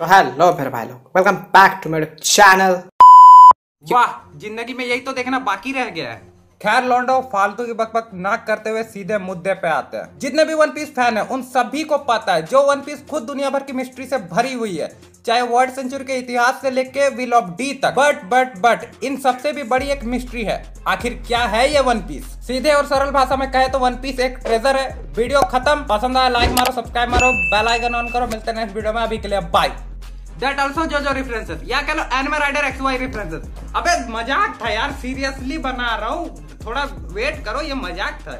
तो हेलो फिर भाई लोग वेलकम बैक टू मेरे चैनल वाह, ज़िंदगी में यही तो देखना बाकी रह गया है। खैर, लौंडो, फालतू की बकबक ना करते हुए सीधे मुद्दे पे आते हैं। जितने भी वन पीस फ़ैन है, उन सभी को पता है, जो वन पीस खुद दुनिया भर की मिस्ट्री से भरी हुई है चाहे वर्ल्ड सेंचुरी के इतिहास से लेके विल ऑफ़ डी तक। बट बट बट, इन सबसे भी बड़ी एक मिस्ट्री है। आखिर क्या है ये वन पीस? सीधे और सरल भाषा में कहे तो वन पीस एक ट्रेजर है। वीडियो खत्म। पसंद आया लाइक मारो सब्सक्राइब मारो बेल आइकन ऑन करो। मिलते हैं नेक्स्ट वीडियो में। अभी के लिए बाय दैट ऑल्सो जो जो रेफरेंसेस या कह लो anime rider X Y references अबे मज़ाक था यार सीरियसली बना रहा हूँ। थोड़ा वेट करो, ये मज़ाक था।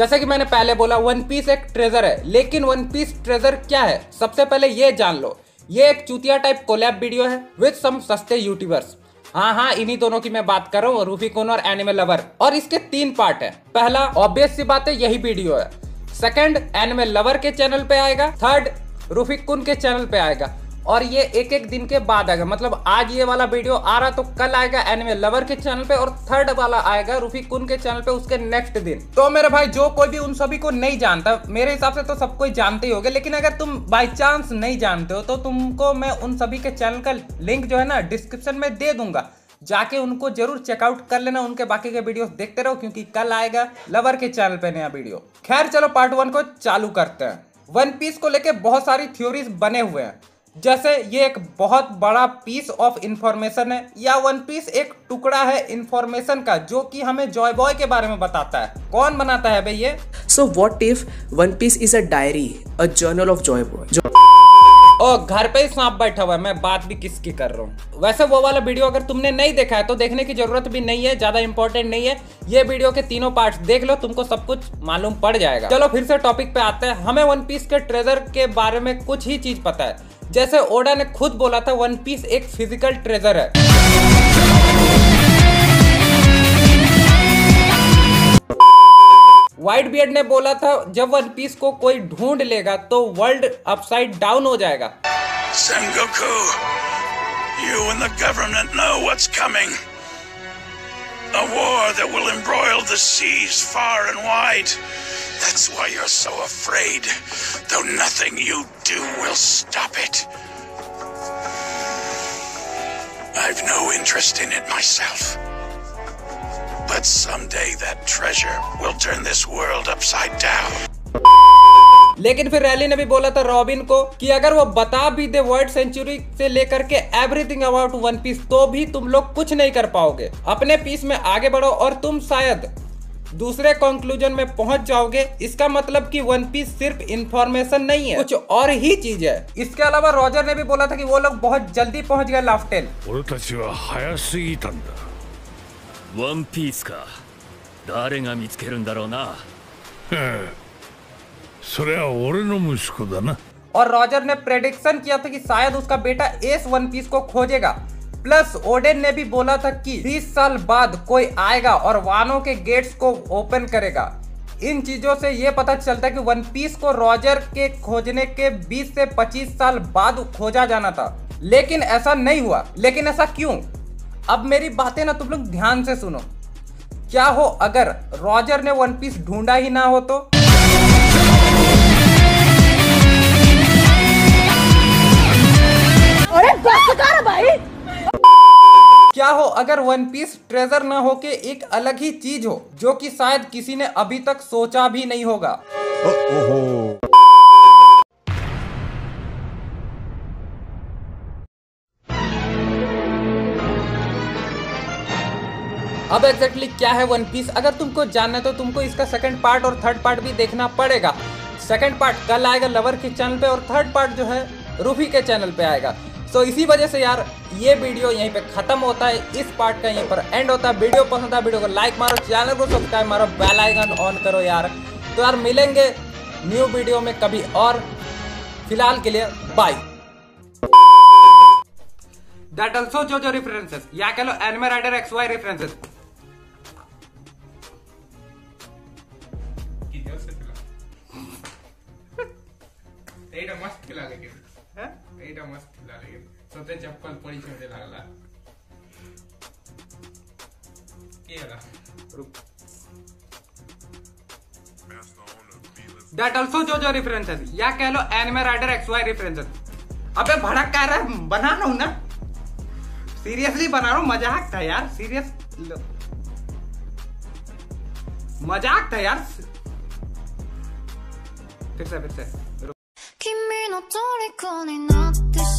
जैसे कि मैंने पहले बोला वन पीस एक ट्रेजर है, लेकिन वन पीस ट्रेजर क्या है? सबसे पहले ये जान लो, ये एक चूतिया टाइप कोलैब वीडियो है विद सम सस्ते यूट्यूबर्स हाँ हाँ इन्हीं दोनों की मैं बात कर रहा हूँ रूफी कोन और एनिमे लवर और इसके तीन पार्ट है। पहला ऑब्वियस सी बात है, यही वीडियो है। सेकंड एनिमे लवर के चैनल पे आएगा। थर्ड रूफी कुन के चैनल पे आएगा। और ये एक एक दिन के बाद आएगा। मतलब आज ये वाला वीडियो आ रहा तो कल आएगा एनिमे लवर के चैनल पे और थर्ड वाला आएगा रूफी कुन के चैनल पे उसके नेक्स्ट दिन। तो मेरे भाई, जो कोई भी उन सभी को नहीं जानता, मेरे हिसाब से तो सब कोई जानते ही होगे, लेकिन अगर तुम बाई चांस नहीं जानते हो तो तुमको मैं उन सभी के चैनल का लिंक जो है ना डिस्क्रिप्शन में दे दूँगा। जाके उनको ज़रूर चेकआउट कर लेना, उनके बाकी के वीडियो देखते रहो, क्योंकि कल आएगा लवर के चैनल पे नया वीडियो खैर, चलो पार्ट वन को चालू करते हैं। वन पीस को लेके बहुत सारी थ्योरीज बने हुए हैं। जैसे ये एक बहुत बड़ा पीस ऑफ़ इंफॉर्मेशन है या वन पीस एक टुकड़ा है इंफॉर्मेशन का जो कि हमें जॉय बॉय के बारे में बताता है। कौन बनाता है भाई ये? What if One Piece is a diary, a journal of Joy Boy? Jo- ओ घर पे ही सांप बैठा हुआ है मैं बात भी किसकी कर रहा हूँ? वैसे वो वाला वीडियो अगर तुमने नहीं देखा है तो देखने की ज़रूरत भी नहीं है ज़्यादा इंपॉर्टेंट नहीं है। ये वीडियो के तीनों पार्ट्स देख लो तुमको सब कुछ मालूम पड़ जाएगा। चलो फिर से टॉपिक पे आते हैं। हमें वन पीस के ट्रेजर के बारे में कुछ ही चीज़ पता है। जैसे ओडा ने खुद बोला था वन पीस एक फ़िज़िकल ट्रेजर है व्हाइट बियर्ड ने बोला था जब वन पीस को कोई ढूंढ लेगा तो वर्ल्ड अपसाइड डाउन हो जाएगा Sengoku, you and the government know what's coming. A war that will embroil the seas far and wide. That's why you're so afraid, though nothing you do will stop it. I've no interest in it myself. But someday that treasure will turn this world upside down. लेकिन फिर rally ने भी बोला था robin को कि अगर वो बता भी दे वर्ल्ड सेंचुरी से लेकर के एवरीथिंग अबाउट वन पीस तो भी तुम लोग कुछ नहीं कर पाओगे अपने पीस में आगे बढ़ो और तुम शायद दूसरे कंक्लूजन में पहुंच जाओगे इसका मतलब कि वन पीस सिर्फ इंफॉर्मेशन नहीं है कुछ और ही चीज है इसके अलावा रॉजर ने भी बोला था कि वो लोग बहुत जल्दी पहुंच गए लाफ्टेल 俺たちは早すぎたんだワンピースか誰が見つけるんだろうなそれは俺の息子だな और रॉजर ने प्रेडिक्शन किया था कि शायद उसका बेटा एस वन पीस को खोजेगा प्लस ओडेन ने भी बोला था कि 20 साल बाद कोई आएगा और वानों के गेट्स को ओपन करेगा। इन चीज़ों से ये पता चलता है कि वन पीस को रॉजर के खोजने के 20 से 25 साल बाद खोजा जाना था। लेकिन ऐसा नहीं हुआ। लेकिन ऐसा क्यों? अब मेरी बातें ना तुम लोग ध्यान से सुनो। क्या हो अगर रॉजर ने वन पीस ढूंढा ही ना हो तो? अगर वन पीस ट्रेजर ना हो के एक अलग ही चीज़ हो जो कि शायद किसी ने अभी तक सोचा भी नहीं होगा। अब एग्जैक्टली exactly क्या है वन पीस अगर तुमको जानना है तो तुमको इसका सेकंड पार्ट और थर्ड पार्ट भी देखना पड़ेगा। सेकंड पार्ट कल आएगा लवर के चैनल पे और थर्ड पार्ट जो है रूफी के चैनल पे आएगा। सो so, इसी वजह से यार ये वीडियो यहीं पे खत्म होता है। इस पार्ट का यहीं पर एंड होता है। वीडियो पसंद आया वीडियो को लाइक मारो चैनल को सब्सक्राइब मारो बेल आइकन ऑन करो यार। तो यार मिलेंगे न्यू वीडियो में कभी और। फ़िलहाल के लिए बाय दैट ऑल्सो जो जो रेफरेंसेस या कह लो anime rider X Y references मस्त खिला ଏଇଟା ମସ୍ତ ଥିଲା ଲେକିନ ସତେ ଚପଲ ପଡ଼ିଛି ମୋତେ ଲାଗଲା କିଏ ହେଲା दैट जो जो रेफरेंसेस या कह लो anime rider X Y references अबे भड़क कह रहा है बना रहा ना। सीरियसली बना रहा हूँ, मज़ाक था यार। सीरियस मज़ाक था यार। फिर से फिर से। の虜になって